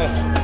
Namaste.